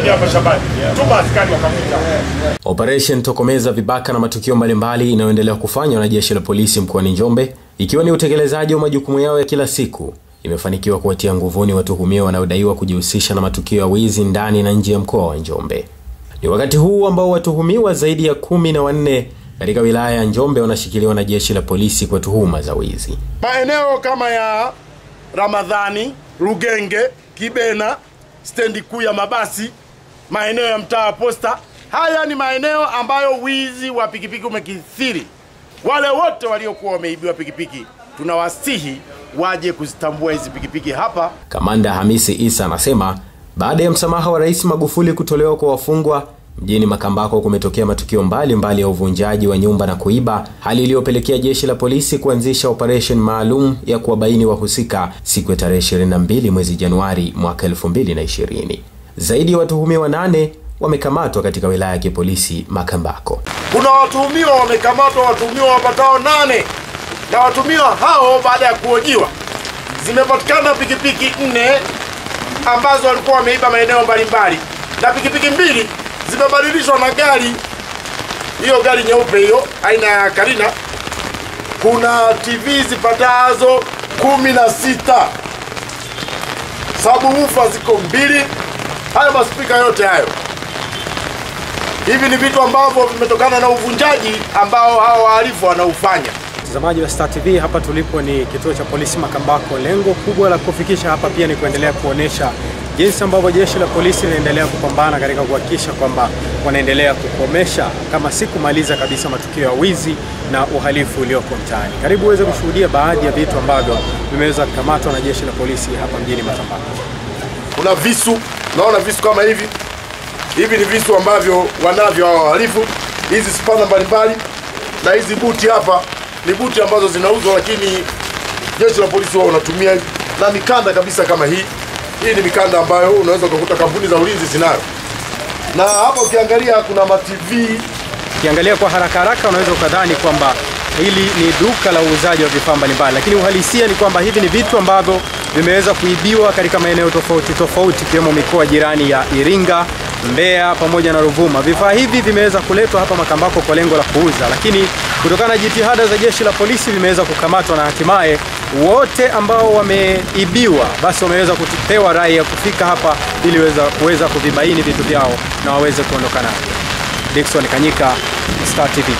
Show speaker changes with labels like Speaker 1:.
Speaker 1: hapa tuma askari.
Speaker 2: Operation Tokomeza Vibaka na matukio mbalimbali inayoendelea kufanywa na jeshi la polisi mkoani Njombe, ikiwa ni utekelezaji wa majukumu yao ya kila siku, imefanikiwa kuwatia nguvuni watuhumiwa wanaodaiwa kujihusisha na matukio ya wizi ndani na nje ya mkoa wa Njombe. Ni wakati huu ambao watuhumiwa zaidi ya kumi na wanne katika wilaya ya Njombe wanashikiliwa na jeshi la polisi kwa tuhuma za wizi.
Speaker 1: Maeneo kama ya Ramadhani, Rugenge, Kibena, stendi kuu ya mabasi, maeneo ya mtaa wa Posta, haya ni maeneo ambayo wizi wa pikipiki umekithiri. Wale wote waliokuwa wameibiwa pikipiki, tunawasihi waje kuzitambua hizi pikipiki hapa.
Speaker 2: Kamanda Hamisi Isa anasema baada ya msamaha wa Rais Magufuli kutolewa kwa wafungwa mjini Makambako kumetokea matukio mbalimbali mbali ya uvunjaji wa nyumba na kuiba, hali iliyopelekea jeshi la polisi kuanzisha operation maalum ya kuwabaini wahusika siku ya tarehe 22 mwezi Januari mwaka 2020. Zaidi ya watuhumiwa nane wamekamatwa katika wilaya ya kipolisi Makambako.
Speaker 1: Kuna watuhumiwa wamekamatwa, watuhumiwa wapatao nane, na watuhumiwa hao baada ya kuhojiwa, zimepatikana pikipiki nne ambazo walikuwa wameiba maeneo mbalimbali, na pikipiki mbili zimebadilishwa na gari. Hiyo, gari nyeupe hiyo aina ya Karina. Kuna TV zipatazo kumi na sita, sabuufa ziko mbili, hayo maspika yote hayo Hivi ni vitu ambavyo vimetokana na uvunjaji ambao hao wahalifu wanaufanya.
Speaker 3: Mtazamaji wa Star TV, hapa tulipo ni kituo cha polisi Makambako. Lengo kubwa la kufikisha hapa pia ni kuendelea kuonesha jinsi ambavyo jeshi la polisi linaendelea kupambana katika kuhakikisha kwamba wanaendelea kukomesha kama si kumaliza kabisa matukio ya wizi na uhalifu ulioko mtaani. Karibu uweze kushuhudia baadhi ya vitu ambavyo vimeweza kukamatwa na jeshi la polisi hapa mjini Makambako.
Speaker 1: Kuna visu, naona visu kama hivi hivi ni visu ambavyo wanavyo hawa wahalifu. Hizi spana mbalimbali na hizi buti hapa ni buti ambazo zinauzwa, lakini jeshi la polisi wao wanatumia na mikanda kabisa kama hii. Hii ni mikanda ambayo unaweza ukakuta kampuni za ulinzi zinayo, na hapa ukiangalia kuna ma TV.
Speaker 3: Ukiangalia kwa haraka haraka unaweza ukadhani kwamba hili ni duka la uuzaji wa vifaa mbalimbali, lakini uhalisia ni kwamba hivi ni vitu ambavyo vimeweza kuibiwa katika maeneo tofauti tofauti ikiwemo mikoa jirani ya Iringa, Mbeya pamoja na Ruvuma. Vifaa hivi vimeweza kuletwa hapa Makambako kwa lengo la kuuza, lakini kutokana na jitihada za jeshi la polisi vimeweza kukamatwa na hatimaye wote ambao wameibiwa basi wameweza kupewa rai ya kufika hapa ili kuweza kuvibaini vitu vyao na waweze kuondoka navyo. Dickson Kanyika, Star TV.